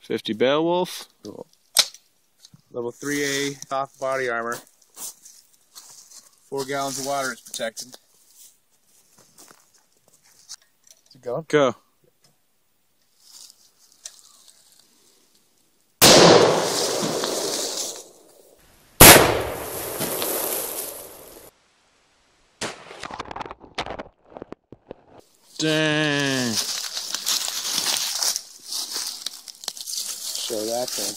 50 Beowulf. Cool. Level 3A soft body armor. Four gallons of water is protected. Is it going? Go. Dang. Show that thing.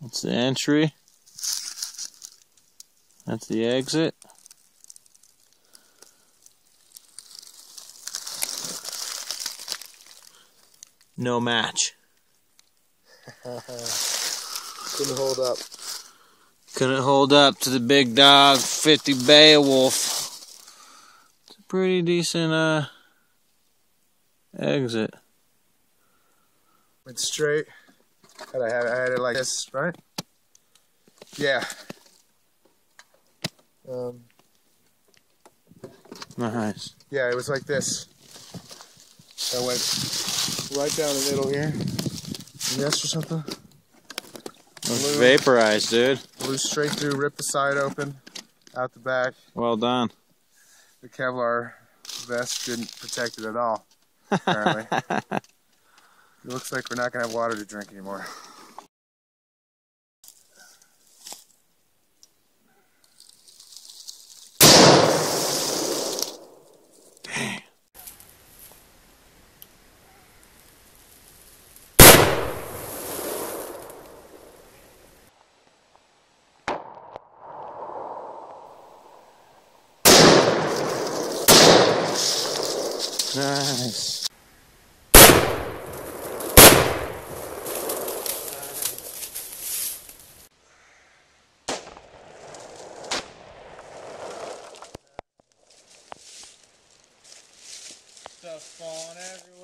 That's the entry. That's the exit. No match. Couldn't hold up. Couldn't hold up to the big dog 50 Beowulf. It's a pretty decent uh exit. Straight. Had I had, I had it like this, right? Yeah. Um, Nice. yeah, it was like this. I went right down the middle here. Yes or something. Vaporized, dude. Blew straight through, ripped the side open, out the back. Well done. The Kevlar vest didn't protect it at all, apparently. It looks like we're not going to have water to drink anymore. Nice. Stuff falling everywhere.